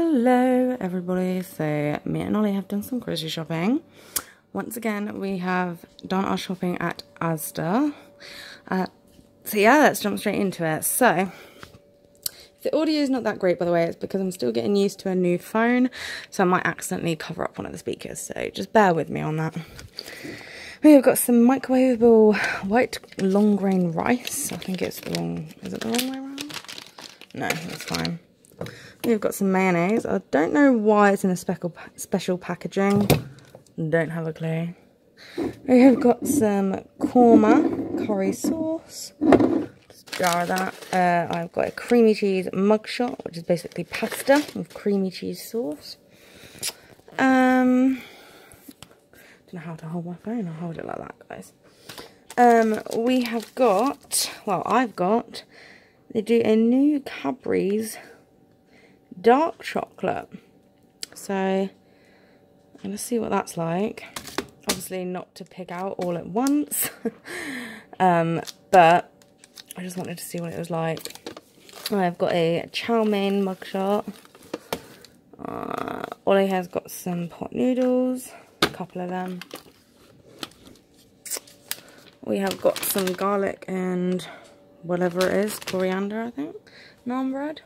Hello everybody, so me and Ollie have done some grocery shopping. Once again, we have done our shopping at Asda. Uh, so yeah, let's jump straight into it. So, the audio is not that great by the way, it's because I'm still getting used to a new phone, so I might accidentally cover up one of the speakers, so just bear with me on that. We've got some microwavable white long grain rice. I think it's the wrong, is it the wrong way around? No, that's fine. We've got some mayonnaise. I don't know why it's in a special special packaging. Don't have a clue. We have got some korma curry sauce. Just jar that. Uh, I've got a creamy cheese mug shot, which is basically pasta with creamy cheese sauce. Um, don't know how to hold my phone. I'll hold it like that, guys. Um, we have got, well, I've got, they do a new Cadbury's dark chocolate. So I'm going to see what that's like. Obviously not to pick out all at once. um, but I just wanted to see what it was like. I've got a chow mein mugshot. Uh, Ollie has got some pot noodles. A couple of them. We have got some garlic and whatever it is, coriander I think, naan bread.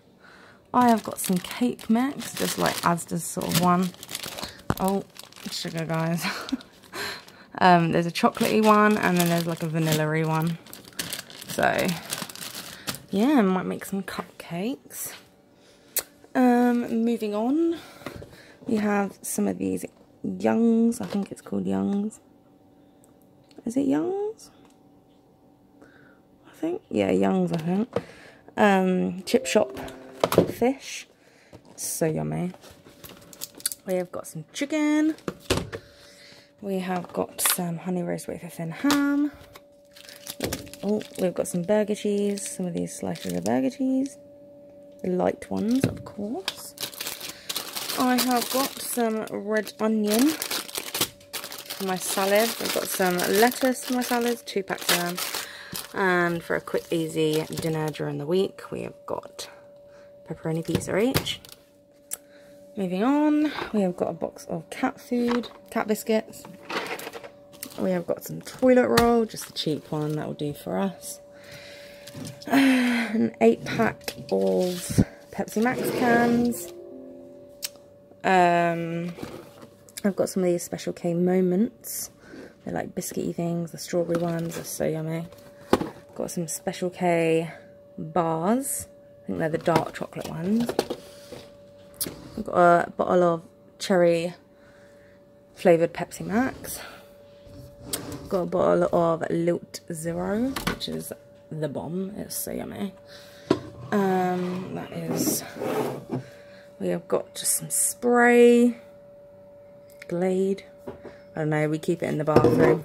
I have got some cake mix, just like Asda's sort of one. Oh, sugar, guys. um, there's a chocolatey one, and then there's like a vanilla one. So, yeah, I might make some cupcakes. Um, moving on, we have some of these Youngs. I think it's called Youngs. Is it Youngs? I think. Yeah, Youngs, I think. Um, chip shop fish. So yummy. We have got some chicken. We have got some honey roast wafer thin ham. Oh, we've got some burger cheese. Some of these slices of burger cheese. The light ones, of course. I have got some red onion for my salad. I've got some lettuce for my salads, two packs of them. And for a quick, easy dinner during the week, we have got pepperoni pizza each. Moving on, we have got a box of cat food, cat biscuits. We have got some toilet roll, just a cheap one that will do for us. An eight pack of Pepsi Max cans. Um, I've got some of these Special K moments. They're like biscuity things, the strawberry ones are so yummy. Got some Special K bars. Think they're the dark chocolate ones. I've got a bottle of cherry flavoured Pepsi Max. Got a bottle of Lilt Zero, which is the bomb. It's so yummy. Um, that is... We have got just some spray. Glade. I don't know, we keep it in the bathroom.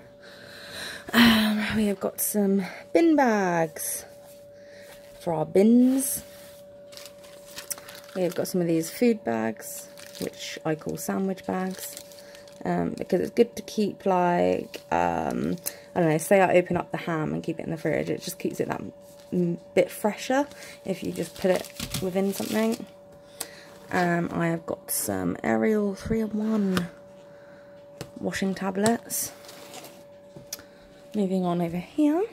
Um, we have got some bin bags for our bins. We've got some of these food bags, which I call sandwich bags. Um, because it's good to keep like, um, I don't know, say I open up the ham and keep it in the fridge, it just keeps it that bit fresher if you just put it within something. Um, I have got some Ariel 3-in-1 washing tablets. Moving on over here.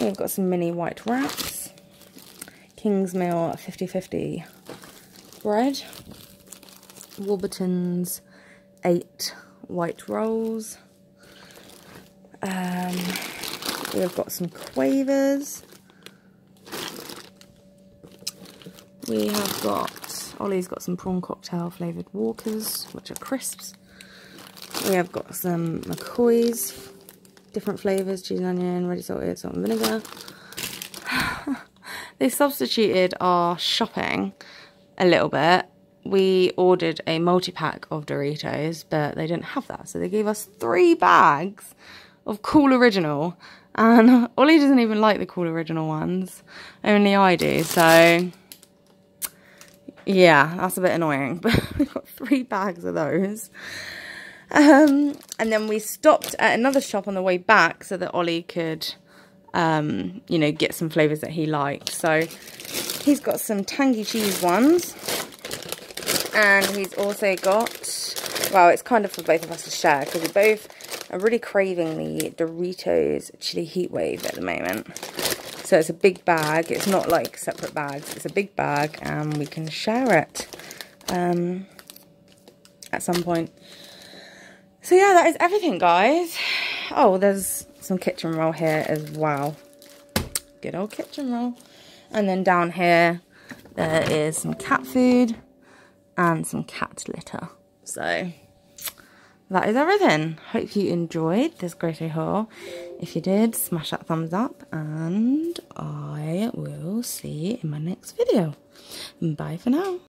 We've got some mini white wraps. Kingsmill 50-50 bread. Warburton's 8 white rolls. Um, we've got some quavers. We have got, Ollie's got some prawn cocktail flavoured Walkers, which are crisps. We have got some McCoy's different flavours, cheese and onion, ready salted, salt and vinegar. They substituted our shopping a little bit. We ordered a multi-pack of Doritos, but they didn't have that. So they gave us three bags of Cool Original. And Ollie doesn't even like the Cool Original ones. Only I do, so... Yeah, that's a bit annoying. But we got three bags of those. Um, and then we stopped at another shop on the way back so that Ollie could, um, you know, get some flavours that he liked. So he's got some tangy cheese ones. And he's also got, well, it's kind of for both of us to share because we both are really craving the Doritos Chili Heat Wave at the moment. So it's a big bag. It's not like separate bags. It's a big bag and we can share it um, at some point. So yeah, that is everything, guys. Oh, there's some kitchen roll here as well. Good old kitchen roll. And then down here, there is some cat food and some cat litter. So that is everything. Hope you enjoyed this grocery haul. If you did, smash that thumbs up and I will see you in my next video. Bye for now.